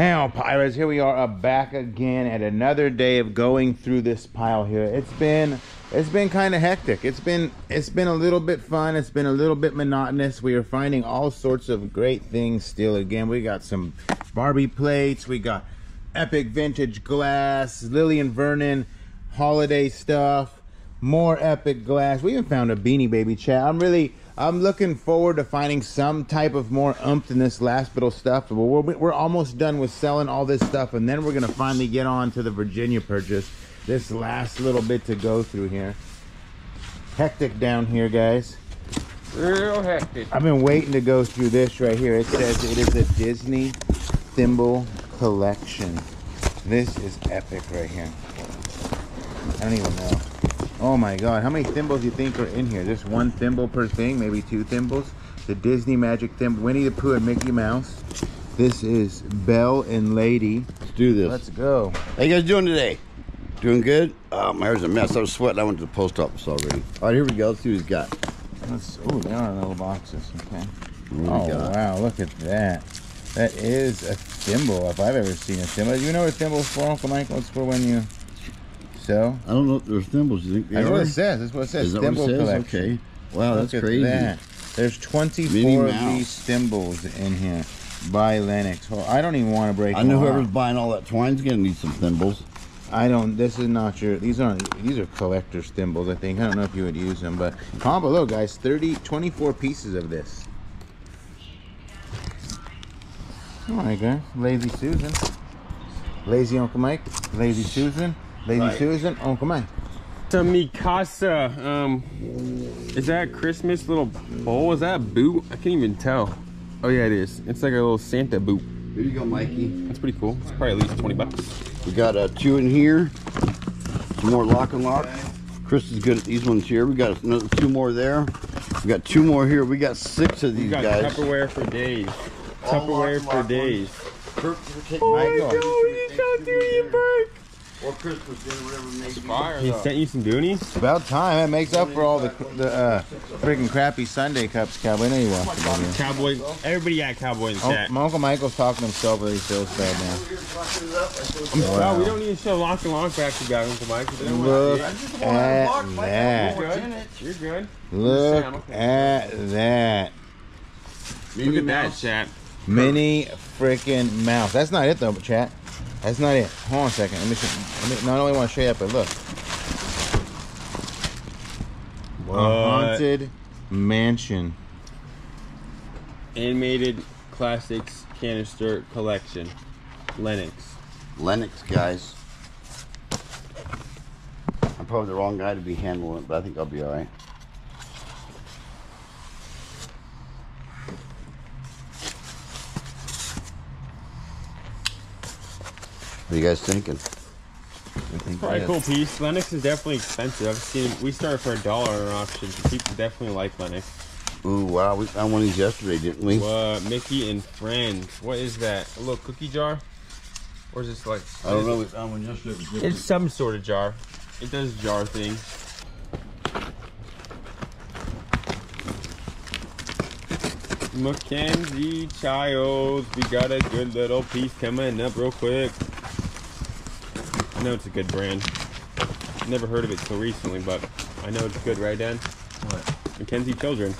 Hey, pirates! Here we are uh, back again at another day of going through this pile here. It's been it's been kind of hectic. It's been it's been a little bit fun. It's been a little bit monotonous. We are finding all sorts of great things still. Again, we got some Barbie plates. We got epic vintage glass, Lillian Vernon holiday stuff, more epic glass. We even found a Beanie Baby chat. I'm really I'm looking forward to finding some type of more umph in this last little stuff. But we're, we're almost done with selling all this stuff, and then we're gonna finally get on to the Virginia purchase. This last little bit to go through here. Hectic down here, guys. Real hectic. I've been waiting to go through this right here. It says it is a Disney thimble collection. This is epic right here. I don't even know. Oh my god, how many thimbles do you think are in here? Just one thimble per thing, maybe two thimbles. The Disney Magic Thimble, Winnie the Pooh and Mickey Mouse. This is Belle and Lady. Let's do this. Let's go. How you guys doing today? Doing good? Oh, my hair's a mess. I was sweating. I went to the post office already. All right, here we go. Let's see what he's got. Let's, oh, they are little boxes, okay. Oh got? wow, look at that. That is a thimble, if I've ever seen a thimble. You know what thimble's for, Uncle Michael? It's for when you sew. I don't know if there's thimbles. You think they That's are? what it says. That's what it says. Is that what it says? collection. Okay. Wow, Look that's at crazy. that. There's 24 of Mouse. these thimbles in here by Lenox. Well, I don't even want to break I know them whoever's buying all that twine's gonna need some thimbles. I don't. This is not your. These aren't. These are collector's thimbles. I think. I don't know if you would use them, but comment below, guys. 30, 24 pieces of this. All right, guys. Lazy Susan. Lazy Uncle Mike. Lazy Susan. Lazy Right. Susan. Uncle Mike. It's a Mikasa. Um, is that a Christmas little bowl? Is that a boot? I can't even tell. Oh yeah, it is. It's like a little Santa boot. There you go, Mikey. That's pretty cool. It's probably at least 20 bucks. We got uh, two in here. Some more lock and lock. Chris is good at these ones here. We got another two more there. We got two more here. We got six of You these got guys. Tupperware for days. All Tupperware lock for lock days. Kurt, you Oh my Michael. god, you got Dooney Bourke. Or Christmas dinner, whatever it may be. Fire. He sent you some Goonies? It's about time. It makes up for all the the uh, freaking crappy Sunday cups, Cowboy. I know you watched about it. Cowboy. Everybody got Cowboy in the Oh, chat. my Uncle Michael's talking to himself, but he feels bad now. Oh, we don't need to show lock and lock back to back, Uncle Mike. We Look want at that. You're good. You're good. Look okay. at that. Look at that, chat. Mini freaking mouse. That's not it though, chat. That's not it. Hold on a second. Let me, show, let me not only want to show you that, but look. A haunted mansion. Animated Classics Canister Collection. Lenox. Lenox guys. I'm probably the wrong guy to be handling it, but I think I'll be all right. What are you guys thinking? Probably a cool piece. Lenox is definitely expensive. I've seen we started for a dollar on auction. People definitely like Lenox. Ooh, wow, we found one of these yesterday, didn't we? What Mickey and Friends. What is that? A little cookie jar? Or is this like? I don't know. We found one yesterday. It's some sort of jar. It does jar things. Mackenzie Childs, we got a good little piece coming up real quick. I know it's a good brand. Never heard of it till recently, but I know it's good, right, Dan? What? Mackenzie Children.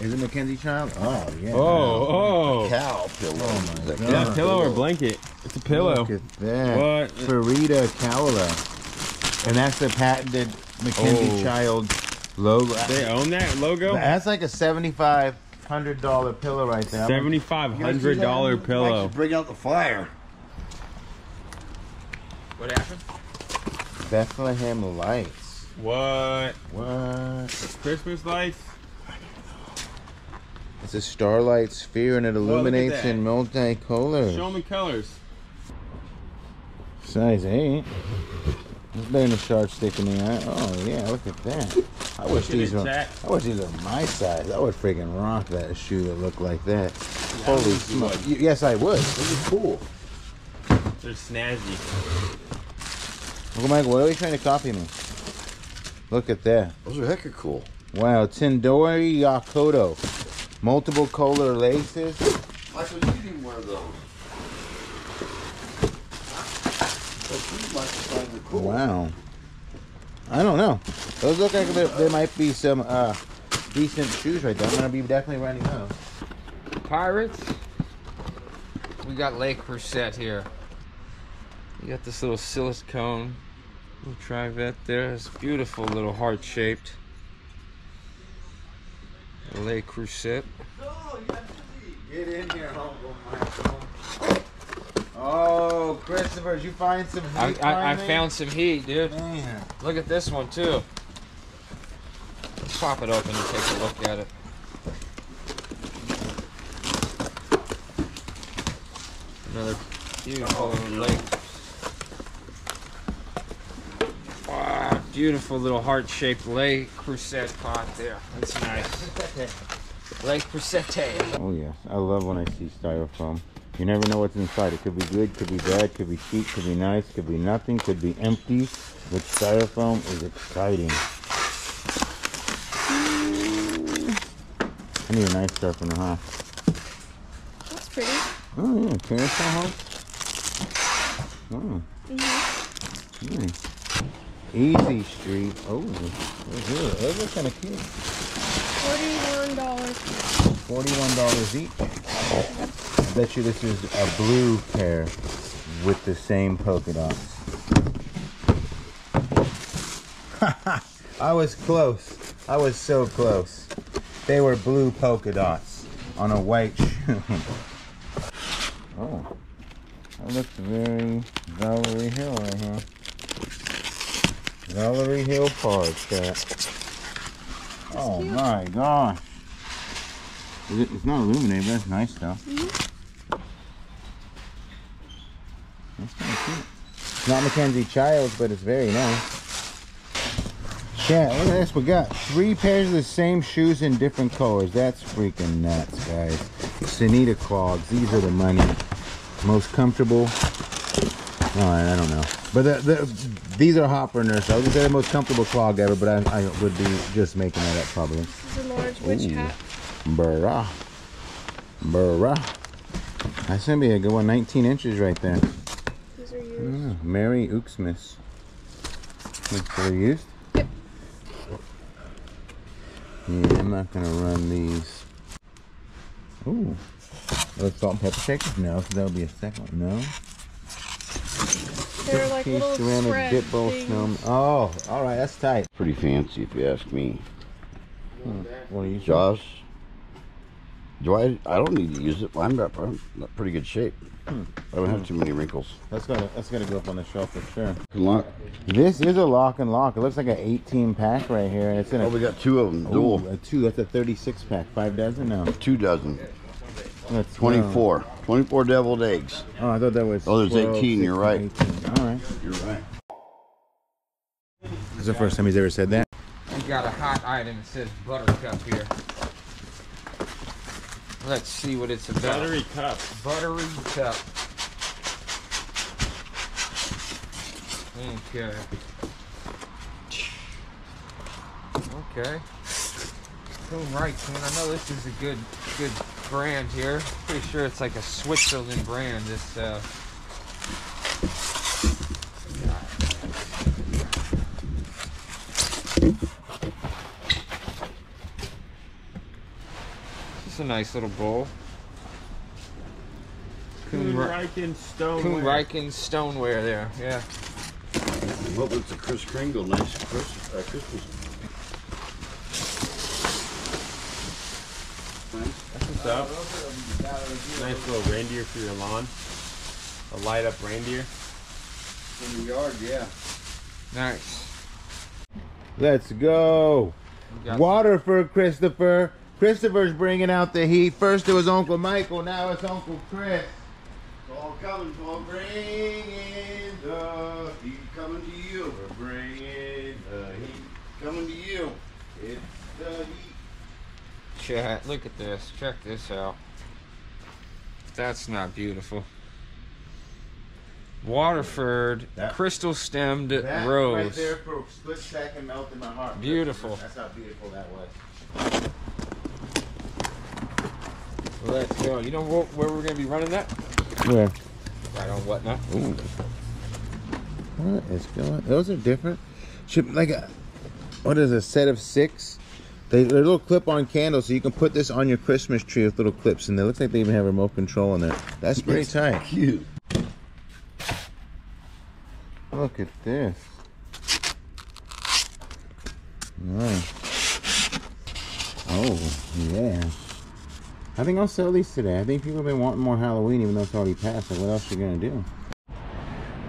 Is it Mackenzie Child? Oh yeah. Oh, oh. Cow pillow. Oh my God. Is that cow pillow or blanket? It's a pillow. Look at that. What? Farida Kawala. And that's the patented Mackenzie Oh. Child logo. They own that logo? That's like a seventy-five hundred dollar pillow right there. Seventy-five hundred dollar pillow. Bring out the fire. What happened? Bethlehem lights. What? What? Christmas lights? It's a starlight sphere and it illuminates that. in multicolors. Show me colors. Size eight. There's better than a shark stick in the eye. Oh yeah, look at that. I wish these were. I wish these were my size. I would freaking rock that shoe that looked like that. Holy would you smoke! Yes, I would. This is cool. They're snazzy. Look, Mike, why are you trying to copy me? Look at that. Those are hecka cool. Wow, Tindori Yakoto. Multiple color laces. Michael, you need one of those. Wow. I don't know. Those look like there, there might be some uh, decent shoes right there. I'm going to be definitely running those. Pirates. We got Le Creuset here. You got this little silicone little trivet there. It's beautiful little heart shaped. Le Creuset. Get in here, Uncle Michael. Oh, Christopher, did you find some heat I, I, I found some heat, dude. Man. Look at this one too. Let's pop it open and take a look at it. Another beautiful oh, lake. Wow, beautiful little heart-shaped Le Creuset pot there. That's nice. Le Creuset. Oh yes, I love when I see styrofoam. You never know what's inside. It could be good, could be bad, could be cheap, could be nice, could be nothing, could be empty. But styrofoam is exciting. I need a nice sharpener, huh? That's pretty. Oh yeah, carousel house. Oh. Nice. Easy Street. Oh, those are- those are kind of cute. Forty-one dollars. Forty-one dollars each. I bet you this is a blue pair with the same polka dots. I was close. I was so close. They were blue polka dots on a white shoe. oh, that looks very Valerie Hill right here. Valerie Hill Park. That. Oh cute. my gosh. Is it- It's not illuminated, but that's nice though. Mm-hmm. That's kind of cute. It's not Mackenzie Childs, but it's very nice. Chat, look at this. We got three pairs of the same shoes in different colors. That's freaking nuts, guys. Sanita clogs. These are the money. Most comfortable. No, I, I don't know. But the, the, these are hopper nurse. I was gonna say the most comfortable clog ever, but I, I would be just making that up probably. It's a large witch Ooh. hat. Bruh. Bruh. That's gonna be a good one. 19 inches right there. These are yours. Mm, Mary Ooksmith. Looks they're used? Yep. Yeah, I'm not gonna run these. Ooh. Those salt and pepper shakers? No, so that'll be a second one. No. They're like little ceramic dip bowl things. snowman. Oh, alright, that's tight. Pretty fancy if you ask me. Hmm, what are you Josh, do I? I don't need to use it. I'm in I'm in pretty good shape. Hmm. I don't have too many wrinkles. That's gotta that's gotta go up on the shelf for sure. Lock. This is a lock and lock. It looks like an 18 pack right here. It's in a Oh, we got two of them. Ooh, Dual. a two. That's a 36 pack. Five dozen? No. Two dozen. That's 24. 24 deviled eggs. Oh, I thought that was. Oh, there's 12, 18, you're right. 18. All right. You're right. This is the first time he's ever said that. We got a hot item. It says Buttercup here. Let's see what it's about. Battery cup. Buttery cup. Okay. Okay. Cool, right, man. I know this is a good, good brand here. Pretty sure it's like a Switzerland brand. This. Uh, It's a nice little bowl. Kuhn, Kuhn Ri- Rikon Stone. Kuhn Rikon stoneware there. Yeah. What was the Chris Kringle? Nice Chris, uh, Christmas. That's up. Nice little reindeer for your lawn. A light up reindeer. In the yard, yeah. Nice. Let's go. We Water for Christopher. Christopher's bringing out the heat. First it was Uncle Michael. Now it's Uncle Chris. It's all coming, for bringing the heat coming to you. We're bringing the heat coming to you. It's the heat. Chat, look at this. Check this out. That's not beautiful. Waterford That- crystal stemmed That right rose. there for a split second melted my heart. Beautiful. That's how beautiful that was. Let's go. You know wh- where we're gonna be running that? Where? Right on whatnot. Ooh. What is going? Those are different. Should like a what is a set of six? They, they're little clip-on candles, so you can put this on your Christmas tree with little clips, and they look like they even have remote control in there. That's pretty It's tight. Cute. Look at this. Nice. Oh, yeah. I think I'll sell these today. I think people have been wanting more Halloween even though it's already passed. Like, what else are you gonna do?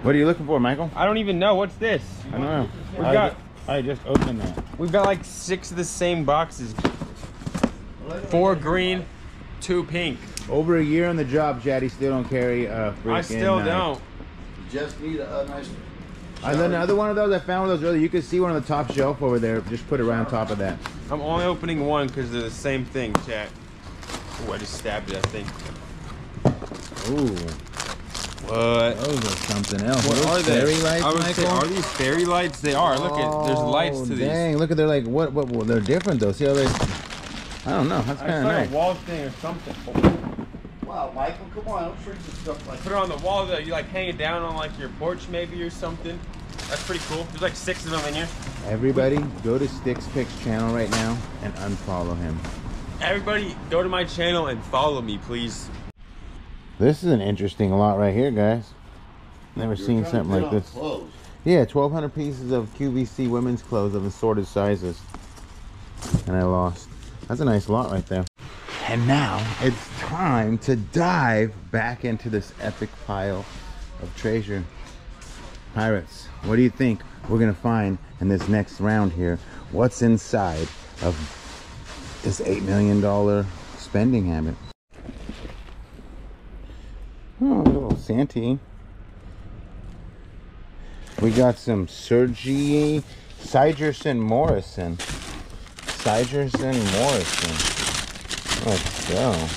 What are you looking for, Michael? I don't even know. What's this? I don't know. We I got- ju- I just opened that. We've got like six of the same boxes. Four green, two pink. Over a year on the job, Jaddy still don't carry a freaking I still knife. don't. You just need a, a nice. I then another one of those. I found one of those earlier. You can see one on the top shelf over there. Just put it right on top of that. I'm only opening one because they're the same thing, chat. Oh, I just stabbed it, I think. Ooh, What? those are something else. What Those are they? Fairy lights, I would Michael? say, are these fairy lights? They are. Look at, there's oh, lights Oh, to these. Dang, look at they're like what, what? What? They're different though. See how they? I don't know. That's kind of nice. a wall thing or something. Wow, Michael, come on, I don't shrink this stuff like Put it on the wall though. You like hang it down on like your porch maybe or something. That's pretty cool. There's like six of them in here. Everybody, go to Sticks Picks channel right now and unfollow him. Everybody, go to my channel and follow me, please. This is an interesting lot right here, guys. Never You're seen something like this. Clothes. Yeah, 1,200 pieces of QVC women's clothes of assorted sizes. And I lost. That's a nice lot right there. And now it's time to dive back into this epic pile of treasure. Pirates, what do you think we're going to find in this next round here? What's inside of this $8 million spending habit? Oh, a little Santee. We got some Sergi Sigerson Morrison. Sigerson Morrison. Let's go.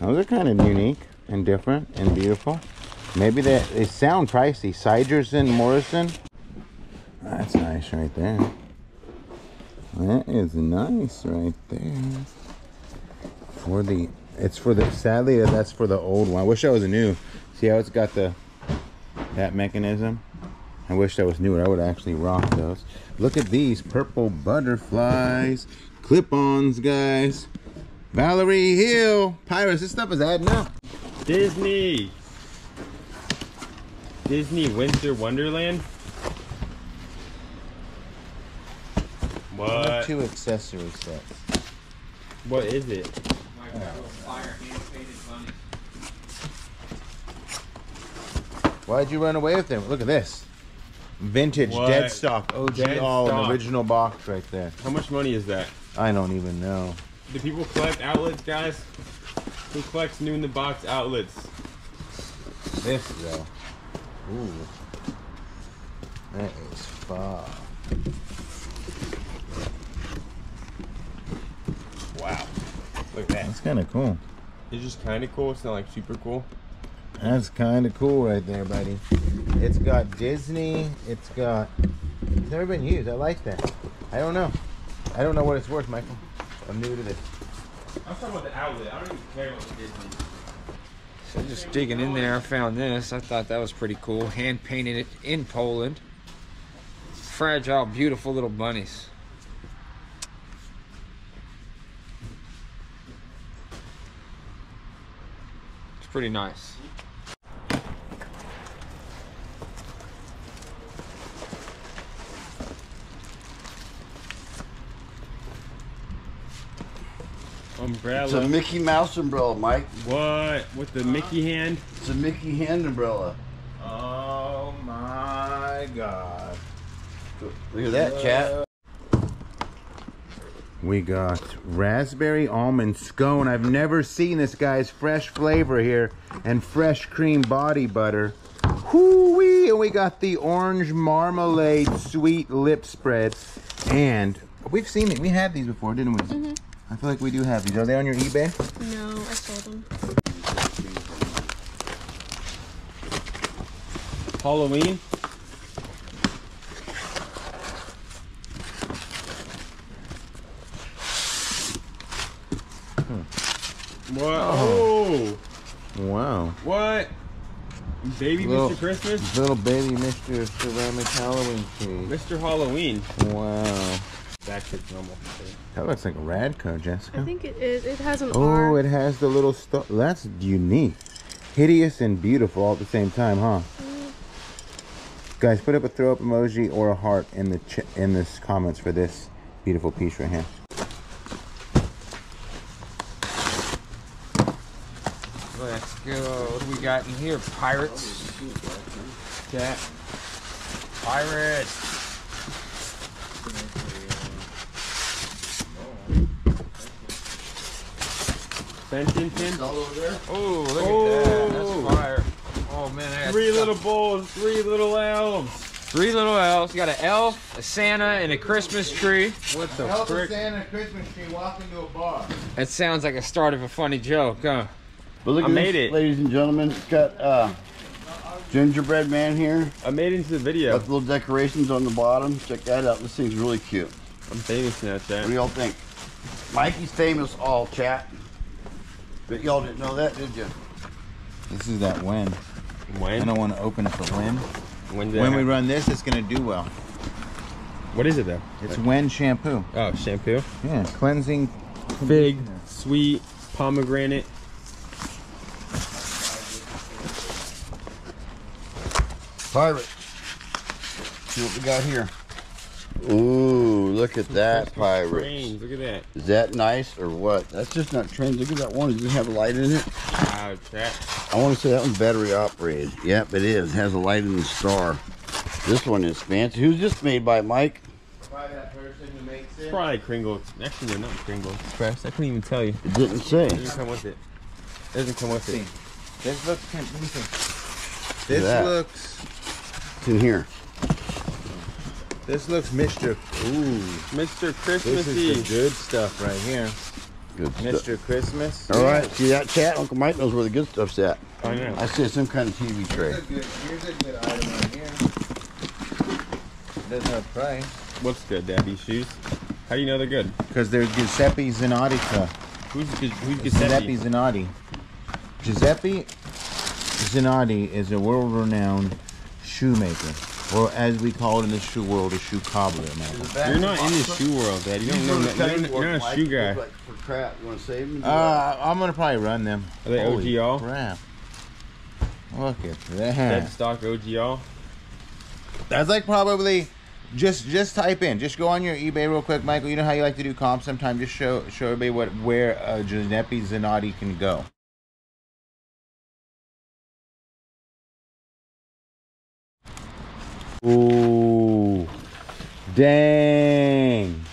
Those are kind of unique and different and beautiful. Maybe they, they sound pricey. Sigerson Morrison. That's nice right there. That is nice right there. For the, it's for the, sadly that's for the old one. I wish I was new. See how it's got the, that mechanism? I wish that was newer. I would actually rock those. Look at these purple butterflies. Clip-ons, guys. Valerie Hill. Pirates, this stuff is adding up. Disney. Disney Winter Wonderland. What? Two accessory sets. What is it? Why'd you run away with them? Look at this. Vintage, What? dead stock, OG, Dead all stock. an original box right there. How much money is that? I don't even know. Do people collect outlets, guys? Who collects new in the box outlets? This though. Ooh. That is far. Wow. Look at that. That's kind of cool. It's just kind of cool. It's not like super cool. That's kind of cool right there, buddy. It's got Disney. It's got. It's never been used. I like that. I don't know. I don't know what it's worth, Michael. I'm new to this. I'm talking about the outlet. I don't even care about the Disney. So just digging in there, I found this. I thought that was pretty cool. Hand painted it in Poland. Fragile, beautiful little bunnies. It's pretty nice. It's a Mickey Mouse umbrella, Mike. What? With the Mickey hand? It's a Mickey hand umbrella. Oh my God. Look at that, chat. We got raspberry almond scone. I've never seen this guy's fresh flavor here and fresh cream body butter. Whoo-wee! And we got the orange marmalade sweet lip spread. And we've seen it. We had these before, didn't we? Mhm. I feel like we do have these. Are they on your eBay? No, I sold them. Halloween? What? Oh. oh. Wow. What? Baby Little- Mr. Christmas, Little baby Mr. Ceramic Halloween tree. Mr. Halloween. Wow. Back to normal. That looks like a Radko, Jessica. I think it is. It has an Oh, R. it has the little stuff. That's unique. Hideous and beautiful all at the same time, huh? Mm-hmm. Guys, put up a throw up emoji or a heart in the ch- in the comments for this beautiful piece right here. Let's go. What do we got in here? Pirates. Cat. Pirates. Benton pin. All over there. Oh, look at that. Oh. That's fire. Oh man, I Three little bowls, three little elves. three little elves. You got an elf, a Santa, and a Christmas tree. What the Help frick? Santa Christmas tree walk into a bar. That sounds like a start of a funny joke, huh? But look I at made this, it. ladies and gentlemen. It's got uh, gingerbread man here. I made it into the video. Got little decorations on the bottom. Check that out. This thing's really cute. I'm famous now, What do y'all think? Mikey's famous all chat. But y'all didn't know that, did you? This is that when. When? I don't want to open it for when. When When we run this, it's gonna do well. What is it though? It's Wen shampoo. Oh, shampoo. Yeah, cleansing. Fig, sweet, pomegranate. Pirate. See what we got here. Ooh, look at that pirate. Trains. Look at that. Is that nice or what? That's just not trends. Look at that one. Does it have a light in it? Ah, wow, chat. I want to say that one's battery operated. Yep, it is. It has a light in the star. This one is fancy. Who's this made by, Mike? By that person who makes It's probably Kringle. Actually, they're not Kringle Express. I couldn't even tell you. It didn't say. It doesn't come with it. It doesn't come with it. This looks. Let me see. This looks. It's in here. This looks Mr. Ooh. Mr. This is the good stuff right here. Good stuff. Mr. Christmas. All right, see that chat? Uncle Mike knows where the good stuff's at. Oh, I know. I see some kind of TV tray. Here's a good, here's a good item right here. It Doesn't have price. What's good, Daddy shoes? How do you know they're good? Because they're Giuseppe Zanotti. Who's? Who's Giuseppe Giuseppe? Zanotti. Giuseppe Zanotti is a world-renowned shoemaker, or as we call it in the shoe world, a shoe cobbler. Man. You're not in the shoe world, Dad. You don't know. You're, not- you're not a shoe guy. For crap, you want to save them? Uh, I'm gonna probably run them. Are they Holy OG all? Crap! Look at that. Dead stock OGL. That's like probably just just type in. Just go on your eBay real quick, Michael. You know how you like to do comps sometimes. Just show show everybody what where uh, Giuseppe Zanotti can go. Ooh, dang!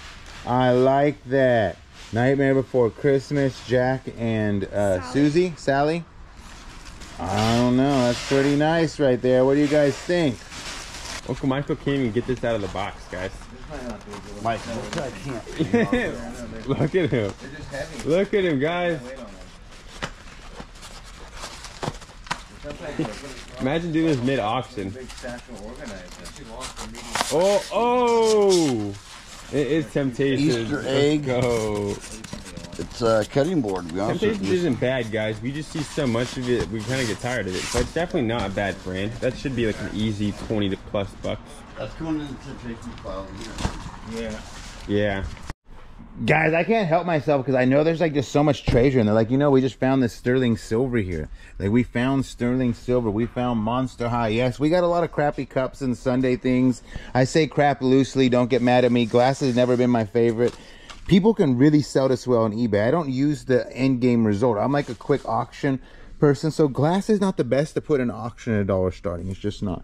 I like that. Nightmare Before Christmas, Jack and uh, Sally. Susie, Sally. I don't know. That's pretty nice right there. What do you guys think? Uncle Michael can't even get this out of the box, guys. Mike, I can't. Look at him. They're just heavy. Look at him, guys. Weight on them. Imagine doing this mid auction. Big satchel organizer. Oh, oh! It is temptation. Easter Let's egg. go. It's a cutting board, to be honest with Temptations you. isn't bad, guys. We just see so much of it, we kind of get tired of it. But it's definitely not a bad brand. That should be like an easy 20 to plus bucks. That's going into the temptation file here. Yeah. Yeah. Guys, I can't help myself because I know there's like just so much treasure, and they're like, you know, we just found this sterling silver here. Like we found sterling silver, we found Monster High. Yes, we got a lot of crappy cups and Sunday things. I say crap loosely. Don't get mad at me. Glass has never been my favorite. People can really sell this well on eBay. I don't use the end game result. I'm like a quick auction person, so glass is not the best to put in auction at a dollar starting. It's just not.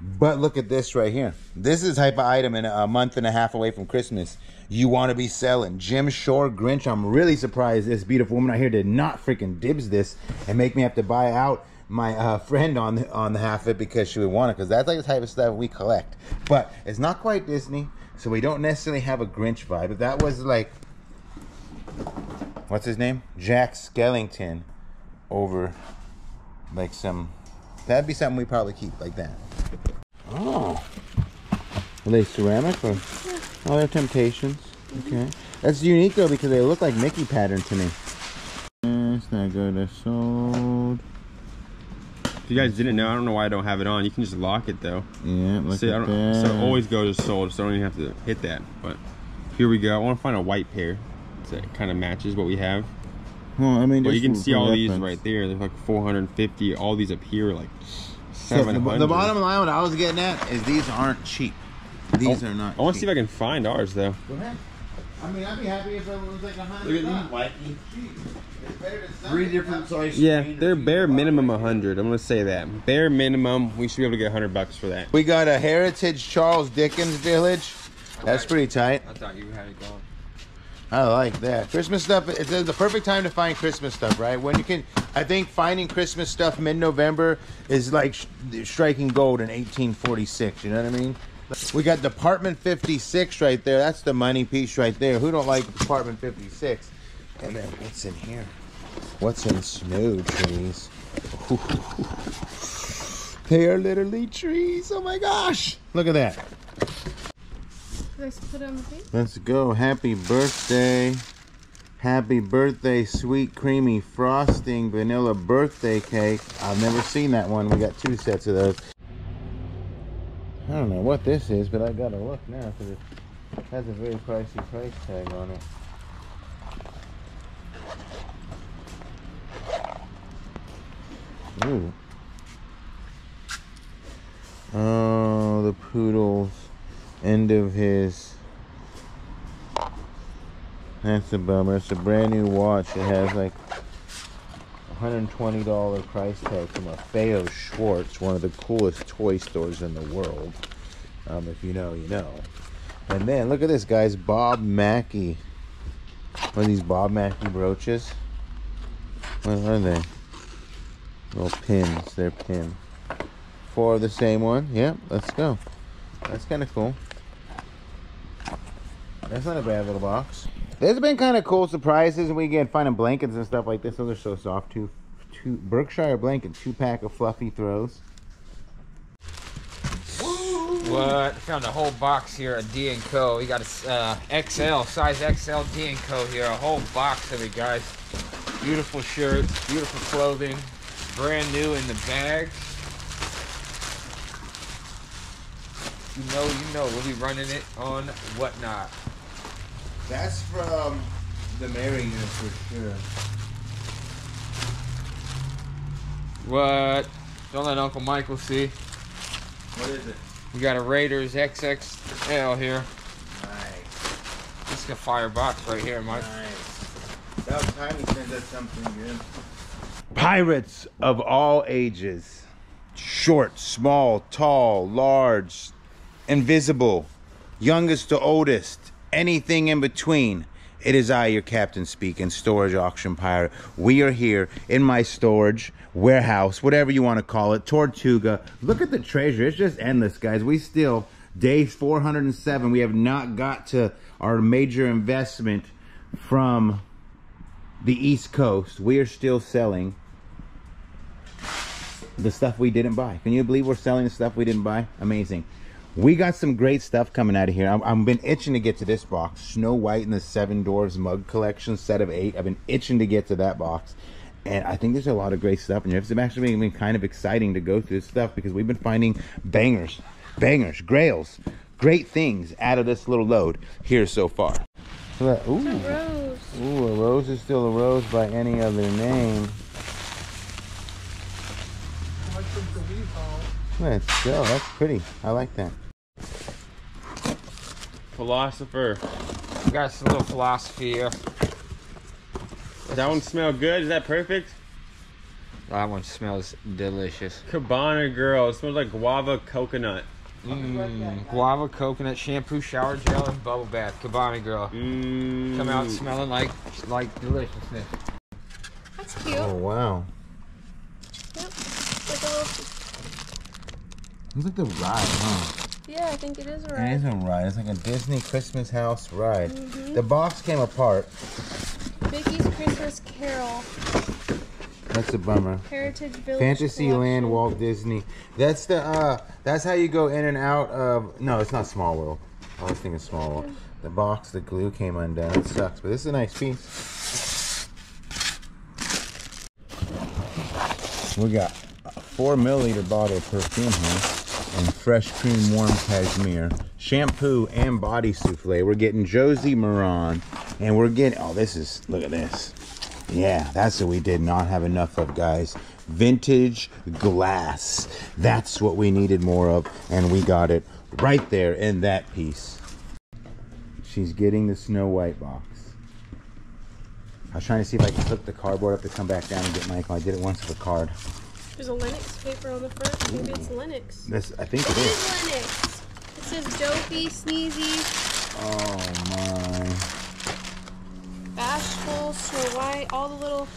But look at this right here. This is type of item in a month and a half away from Christmas. You want to be selling. Jim Shore Grinch. I'm really surprised this beautiful woman out here did not freaking dibs this and make me have to buy out my uh, friend on the, on the half of it because she would want it because that's like the type of stuff we collect. But it's not quite Disney, so we don't necessarily have a Grinch vibe. If that was like, what's his name? Jack Skellington over like some, that'd be something we probably keep like that. Oh. Are they ceramic or? Oh, they're Temptations. Okay. That's unique though because they look like Mickey pattern to me. It's not good. They're sold. If you guys didn't know, I don't know why I don't have it on. You can just lock it though. Yeah, look See, I don't, that. so it always goes to sold, so I don't even have to hit that. But here we go. I want to find a white pair that kind of matches what we have. Well, I mean, But you can see all these right there. They're like 450. All these up here, like So the, the bottom line, what I was getting at, is these aren't cheap. These are not. I want to see if I can find ours though. Go ahead. I mean, I'd be happy if it was like a hundred. Look at bucks. these, Mikey. It's better than Three different sizes. Yeah, they're bare minimum a 100. I'm gonna say that. Bare minimum, we should be able to get 100 bucks for that. We got a Heritage Charles Dickens Village. That's pretty tight. I thought you had it going. I like that. Christmas stuff, it's the perfect time to find Christmas stuff, right? When you can, I think finding Christmas stuff mid November is like sh- striking gold in 1846. You know what I mean? We got Department 56 right there. That's the money piece right there. Who don't like Department 56? And then what's in here? What's in snow trees? They are literally trees. Oh my gosh. Look at that. Let's go. Happy birthday. Happy birthday, sweet creamy frosting vanilla birthday cake. I've never seen that one. We got two sets of those. I don't know what this is, but I gotta look now because it has a very pricey price tag on it. Ooh. Oh, the poodle's end of his. That's a bummer. It's a brand new watch. It has like $120 price tag from a FAO Schwarz, one of the coolest toy stores in the world. Um, if you know, you know. And then look at this, guys. Bob Mackie. One of these Bob Mackie brooches? What are they? Little pins. They're pin. Four of the same one. Yep, let's go. That's kind of cool. That's not a bad little box. There's been kind of cool surprises, we get finding blankets and stuff like this. Those are so soft. Two, two Berkshire blanket, two pack of fluffy throws. What? Found a whole box here at D and Co. We got a uh, XL size XL D and Co. here. A whole box of it, guys. Beautiful shirts, beautiful clothing, brand new in the bags. You know, you know, we'll be running it on whatnot. That's from the Mary unit for sure. What? Don't let Uncle Michael see. What is it? We got a Raiders XXL here. Nice, This is a fire box right here, Mike. nice. About time he sends us something good. Pirates of all ages. Short, small, tall, large, invisible, youngest to oldest, anything in between. It is I, your captain, speaking, storage auction pirate. We are here in my storage warehouse, whatever you want to call it, Tortuga. Look at the treasure; it's just endless, guys. We still day 407. We have not got to our major investment from the East Coast. We are still selling the stuff we didn't buy. Can you believe we're selling the stuff we didn't buy? Amazing. We got some great stuff coming out of here. I'm, I've been itching to get to this box. Snow White and the Seven Dwarfs mug collection, set of eight. I've been itching to get to that box. And I think there's a lot of great stuff in here. It's actually been kind of exciting to go through this stuff because we've been finding bangers, bangers, grails, great things out of this little load here so far. Look at. Ooh. A rose. Ooh, a rose is still a rose by any other name. Let's go. That's pretty. I like that. Philosopher. We got some little philosophy here. Does that one smell good? Is that perfect? That one smells delicious. Cabana Girl. It smells like guava coconut. Mmm, guava, coconut, shampoo, shower gel, and bubble bath. Cabana girl. Mmm. Come out smelling like like deliciousness. That's cute. Oh wow. Yep. Like a little. Looks like the ride, huh? Yeah, I think it is a It is ride. a ride. It's like a Disney Christmas house ride. Mhm. The box came apart. Mickey's Christmas Carol, That's a bummer. Heritage Village. Fantasyland, Walt Disney. That's the uh that's how you go in and out of no, it's not Small World. I was thinking Small World. The box, the glue came undone. It sucks, but this is a nice piece. We got a four milliliter bottle of perfume here, and fresh cream warm cashmere, shampoo and body souffle. We're getting Josie Maran, and we're getting oh this is look at this. Yeah, that's what we did not have enough of, guys. Vintage glass. That's what we needed more of, and we got it right there in that piece. She's getting the Snow White box. I was trying to see if I could hook the cardboard up to come back down and get Michael. I did it once with a card. There's a Lenox paper on the front. Maybe it's Lenox. This, I think It it is is. Lenox. It says dopey, sneezy, Oh my. bashful, Snow White. All the little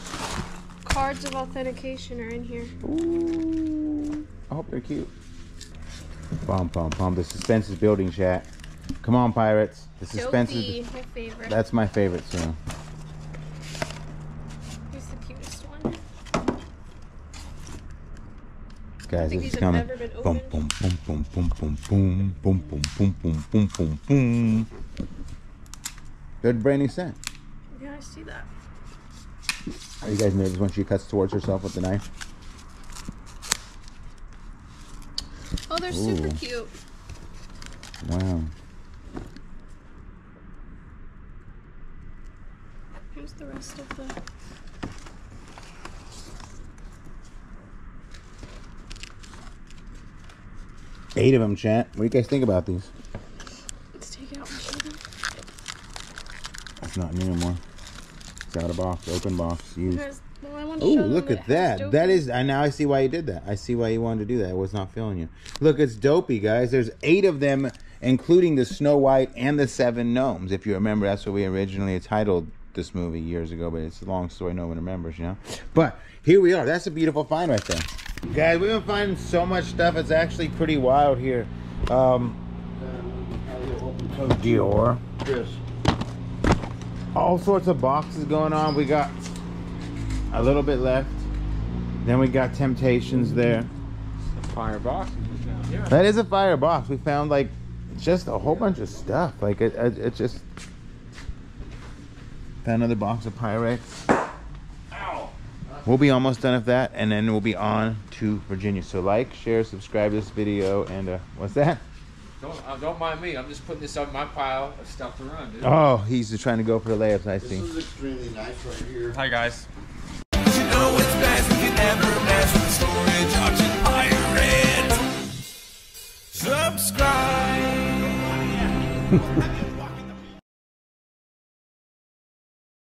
cards of authentication are in here. Ooh. I hope they're cute. Pom pom pom. The suspense is building, chat. Come on, pirates. The suspense Dopey, is. my favorite. That's my favorite too. He's the cutest one. Guys, think this these is coming. Boom, boom, boom, boom, boom, boom, boom, boom, boom, boom, boom, boom, boom, boom. Good brand new scent. Yeah, I see that. Are you guys nervous when she cuts towards herself with the knife? Oh, they're super cute. Wow. Here's the rest of the. Eight of them, chat. What do you guys think about these? Let's take it out and show them. It's not new anymore. It's out of box, open box, used. Well, I wanted to Oh, look at that. That is, I now I see why you did that. I see why you wanted to do that. I was not feeling you. Look, it's dopey, guys. There's eight of them, including the Snow White and the Seven Gnomes. If you remember, that's what we originally titled this movie years ago, but it's a long story no one remembers, you know? But here we are. That's a beautiful find right there. Guys, we've been finding so much stuff. It's actually pretty wild here. Um, Dior. Chris. all sorts of boxes going on. We got a little bit left. Then we got Temptations there. Is down here. That is a fire box. We found like just a whole bunch of stuff. Like it, it, it just found another box of Pyrex. We'll be almost done with that, and then we'll be on to Virginia. So like, share, subscribe to this video, and uh, what's that? Don't, uh, don't mind me. I'm just putting this on my pile of stuff to run, dude. Oh, he's just trying to go for the layups. I This see. is extremely nice right here. Hi guys. You know